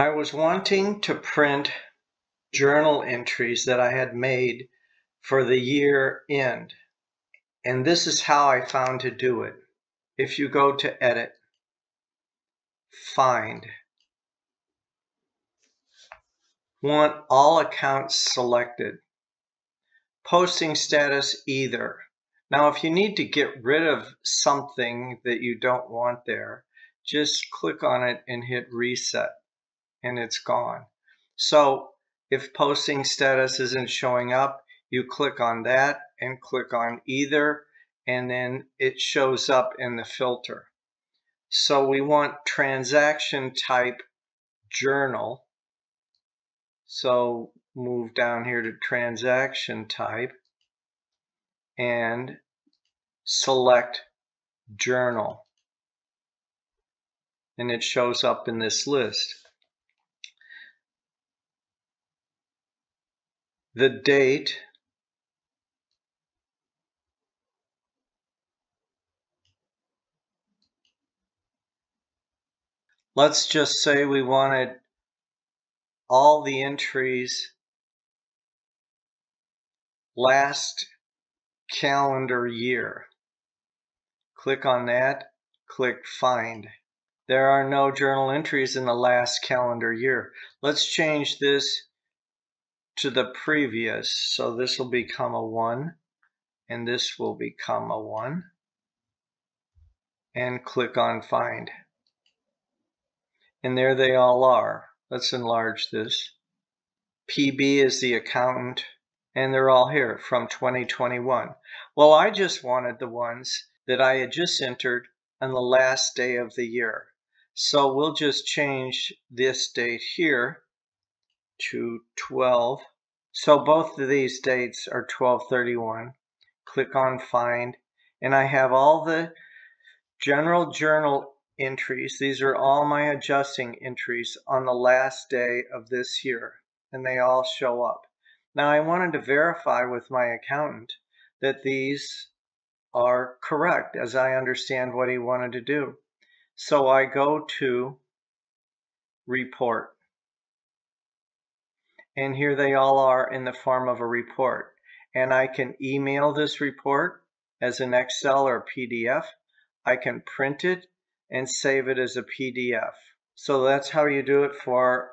I was wanting to print journal entries that I had made for the year end. And this is how I found to do it. If you go to edit, find, want all accounts selected, posting status either. Now, if you need to get rid of something that you don't want there, just click on it and hit reset and it's gone. So if posting status isn't showing up, you click on that and click on either, and then it shows up in the filter. So we want transaction type journal. So move down here to transaction type and select journal. And it shows up in this list. The date let's just say we wanted all the entries last calendar year. Click on that, click find. There are no journal entries in the last calendar year. Let's change this to the previous. So this will become a 1 and this will become a 1 and click on find. And there they all are. Let's enlarge this. PB is the accountant and they're all here from 2021. Well, I just wanted the ones that I had just entered on the last day of the year. So we'll just change this date here to 12. So both of these dates are 1231. Click on find and I have all the general journal entries. These are all my adjusting entries on the last day of this year and they all show up. Now I wanted to verify with my accountant that these are correct as I understand what he wanted to do. So I go to report and here they all are in the form of a report. And I can email this report as an Excel or PDF. I can print it and save it as a PDF. So that's how you do it for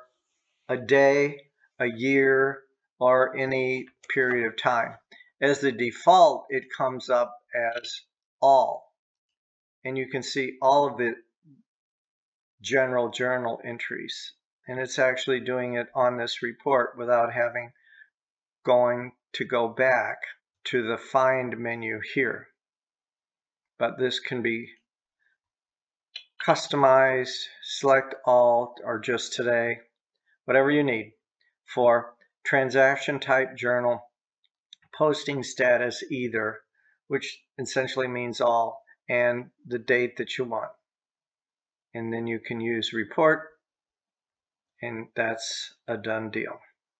a day, a year, or any period of time. As the default, it comes up as all. And you can see all of the general journal entries and it's actually doing it on this report without having going to go back to the find menu here. But this can be customized, select all, or just today, whatever you need for transaction type journal, posting status either, which essentially means all, and the date that you want. And then you can use report and that's a done deal.